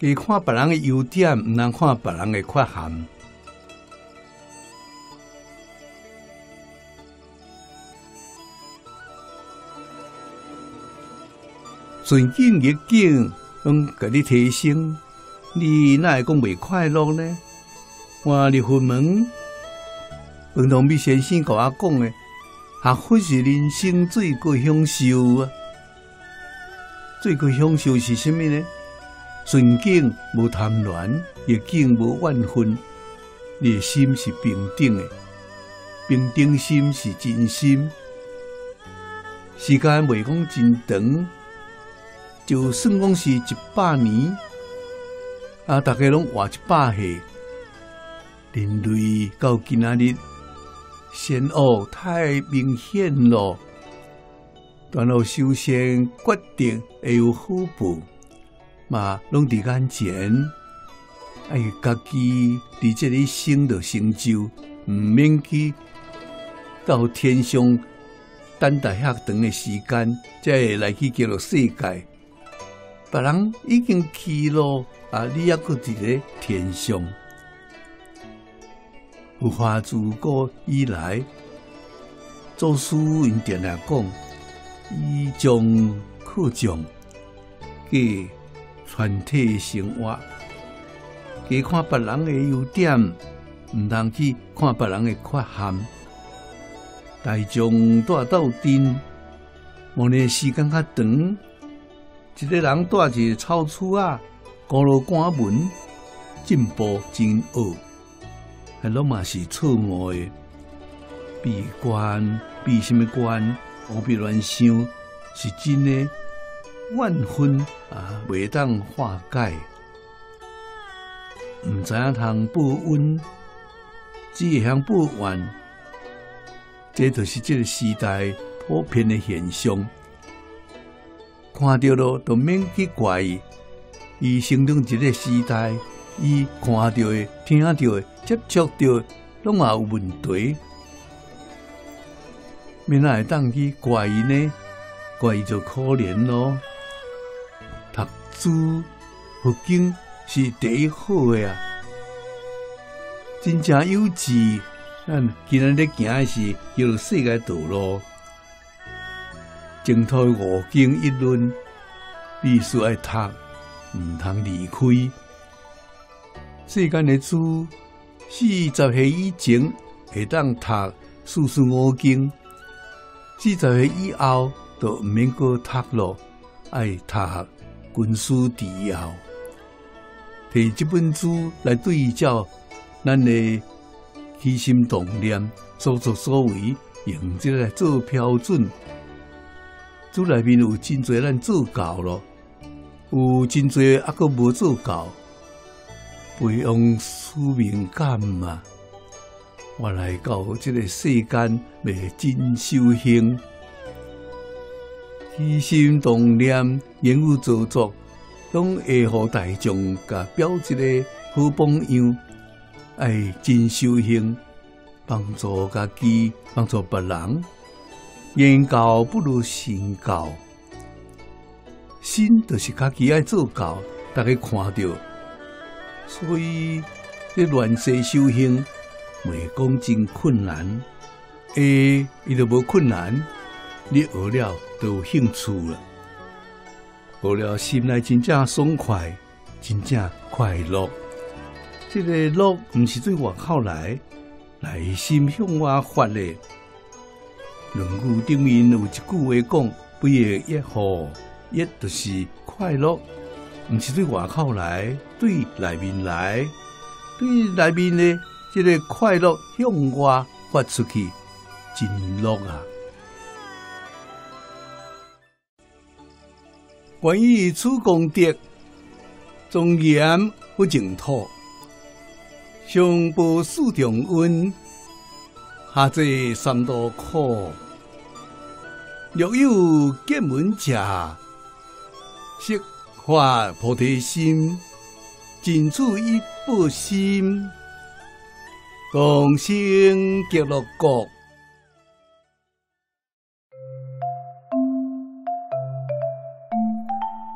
加看别人的优点，毋通看别人的缺陷。顺境逆境，拢甲你提升，你哪会讲袂快乐呢？我入佛门，彭同美先生甲我讲的，学佛是人生最高享受啊！最高享受是什么呢？顺境无贪恋，逆境无怨恨，你的心是平等的，平等心是真心。时间未讲真长，就算讲是一百年，啊，大家拢活一百岁。人类到今仔日，善恶太明显咯。然后修仙决定会有好报，嘛拢伫眼前，哎，家己伫这里生着成就，毋免去到天上等待遐长的时间，才会来去叫做世界。别人已经去咯，啊，你抑搁伫咧天上。有化自古以来，祖师因定来讲，以将克将，给全体生活，加看别人的优点，毋通去看别人的缺陷。大众带斗阵，无论时间较长，一个人带一个草厝啊，高楼关门，进步真恶。还拢嘛是错误的，闭关闭什么关？何必乱想？是真的万分啊，未当化解。毋知影通报恩，只会晓报怨。这就是这个时代普遍的现象。看到了都免去怪，伊伊生长一个时代。伊看到的、听到的、接触到，拢也有问题。明仔会当去怪伊呢？怪伊就可怜咯。读书、佛经是第一好的啊！真正有志，咱今日咧行的是叫做世界道路，净土五经一论，必须爱读，毋通离开。世间的书，四十岁以前会当读四书五经，四十岁以后都毋免过读咯，爱读军书治要。摕这本书来对照咱的起心动念、所作所为，用这来做标准。书内面有真侪咱做到了，有真侪还阁无做到。培养使命感嘛，我来到这个世间，未真修行，起心动念、言语造作，拢会互大众甲表一个好榜样，爱真修行，帮助家己，帮助别人，言教不如身教，心就是家己爱做教，大家看到。所以，这乱世修行，未讲真困难。诶，伊都无困难，你学了都有兴趣了，学了心内真正爽快，真正快乐。这个乐毋是对外口来，内心向外发的。论语顶面有一句话讲：“不亦乐乎？乐就是快乐。”毋是对外口来，对内面来，对内面的这个快乐向外发出去，真乐啊！关于此功德，庄严不净土，上报四重恩，下济三多苦。若有见闻者，悉。发菩提心，尽此一不心，共生极乐国。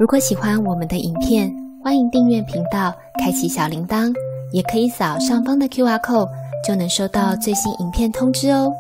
如果喜欢我们的影片，欢迎订阅频道，开启小铃铛，也可以扫上方的 Q R code，就能收到最新影片通知哦。